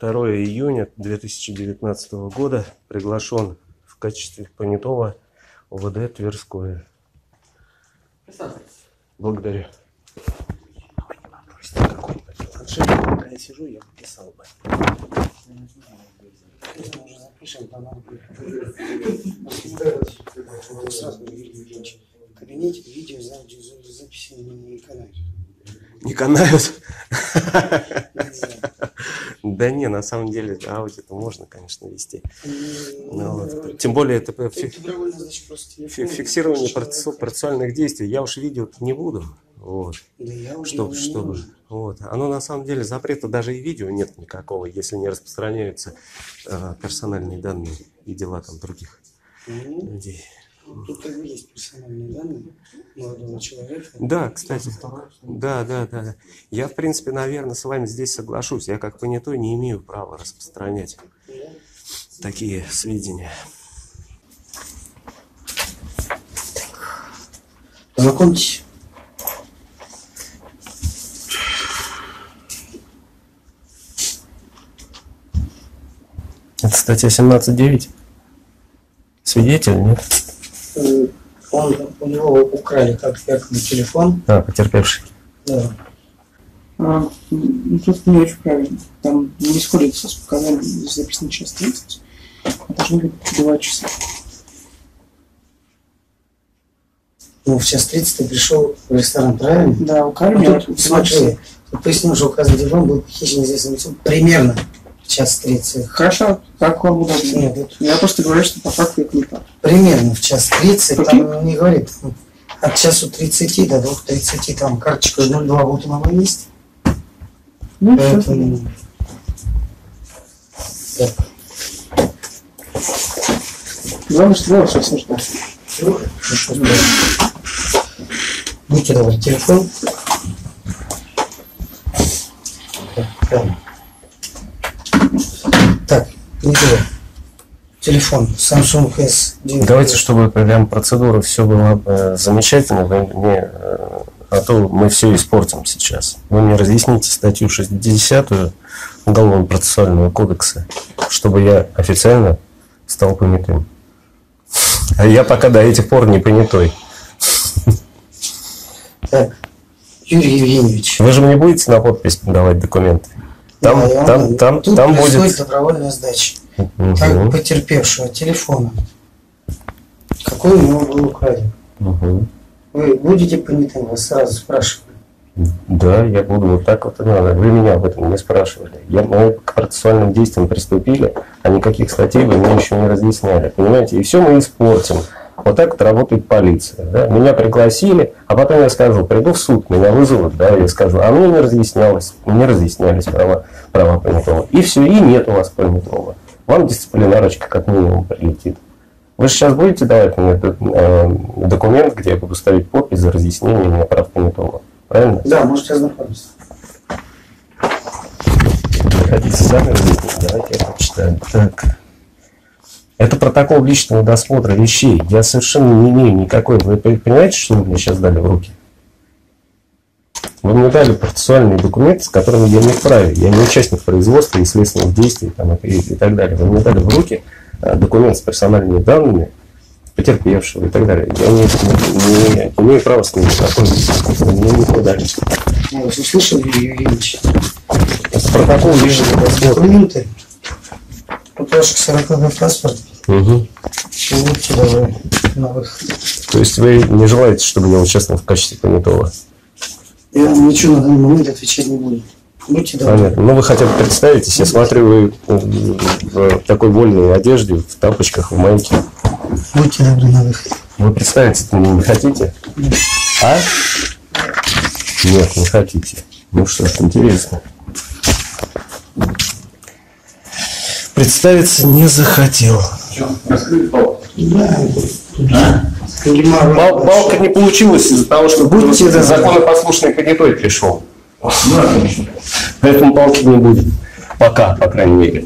2 июня 2019 года приглашен в качестве понятого ОВД Тверское. Благодарю. Какой-нибудь планшет, пока я сижу, я писал бы. Мы уже запишем. Сразу. В кабинете видео, записи не канают. Не канают? Да не, на самом деле аудио-то можно, конечно, вести. Ну, вот. Тем более это Это фи- телефон. фиксирование Человек. процесс- процессуальных действий. Я уж видео не буду. Вот. Да я Чтобы, чтобы, вот. Оно на самом деле запрета даже и видео нет никакого, если не распространяются э, персональные данные и дела там других Ну, людей. Тут как бы есть персональные данные молодого человека. Да, кстати. Да, да, да. Я, в принципе, наверное, с вами здесь соглашусь. Я как понятой не имею права распространять такие сведения. Знакомьтесь. Это статья 17.9? Свидетель, нет? Э, Он, у него украли как якобы телефон. А, потерпевший. Да. А, ну, тут не очень правильно. Там не сходится с показаниями, здесь записано час 30, а должно быть 2 часа. Ну, в час 30 ты пришел в ресторан, правильно? Да, украли Ну, тут, вот 2 часа. смотри, тут пояснил, что указанный телефон был похищен неизвестным лицом примерно час 30. Хорошо, как вам удобно. Нет, Я просто говорю, что по факту это не так. примерно в час 30, Окей. там не говорит, ну, от часу 30 до 2.30, там карточка 02 будет на моем месте. Ну. Поэтому... Так, Главное, что было все смешно. Будьте добры, телефон. Так, правильно. Так, не. Телефон Samsung S9. Давайте, чтобы прям процедура все было э, замечательно, вы мне, э, а то мы все испортим сейчас. Вы мне разъясните статью 60 Уголовного процессуального кодекса, чтобы я официально стал понятым. А я пока до этих пор не понятой. Так, Юрий Евгеньевич. Вы же мне будете на подпись давать документы? Там, Да, там, там, Тут там будет... добровольная сдача. Мгм. Так, потерпевшего телефона. Какой у него был украден? Мгм. Вы будете понятым, вас сразу спрашиваю. Да, я буду вот так вот и надо. Вы меня об этом не спрашивали. Я, мы к процессуальным действиям приступили, а никаких статей вы мне еще не разъясняли. Понимаете? И все мы испортим. Вот так вот работает полиция. Да? Меня пригласили, а потом я скажу, приду в суд, меня вызовут, да, я скажу, а мне не разъяснялось, не разъяснялись права, права понятого. И все, и нет у вас понятого. Вам дисциплинарочка как минимум прилетит. Вы же сейчас будете давать мне этот, э, документ, где я буду ставить подпись за разъяснение мне прав понятого. Правильно? Да, можете ознакомиться. Хотите сами разъяснить? Давайте я прочитаю. Так. Это протокол личного досмотра вещей. Я совершенно не имею никакой... Вы понимаете, что вы мне сейчас дали в руки? Вы мне дали процессуальный документ, с которым я не вправе. Я не участник производства и следственных действий там, и, и так далее. Вы мне дали в руки э, документ с персональными данными потерпевшего и так далее. Я не, не- не имею права с ним знакомиться. Мне не подали. Я вас услышал, Юрий. Это протокол личного досмотра. Документы. Ваш ксерокопия паспорт. Угу. И будьте добры на выход. То есть вы не желаете, чтобы я участвовал в качестве понятого? Я ничего на данный момент отвечать не буду. Будьте добры. Понятно. Ну, вы хотя бы представитесь. Я смотрю, вы в такой вольной одежде, в тапочках, в майке. Будьте добры на выход. Вы представиться мне не хотите? А? Нет, не хотите. Ну что ж, интересно. Представиться не захотел. Понимаю. Пал- Палка не получилась из-за того, что Будьте добры. законопослушный понятой пришел. Поэтому палки не будет. Пока, по крайней мере.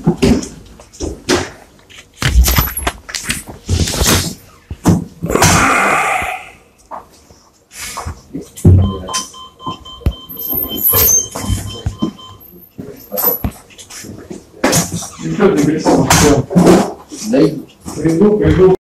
Приду, приду.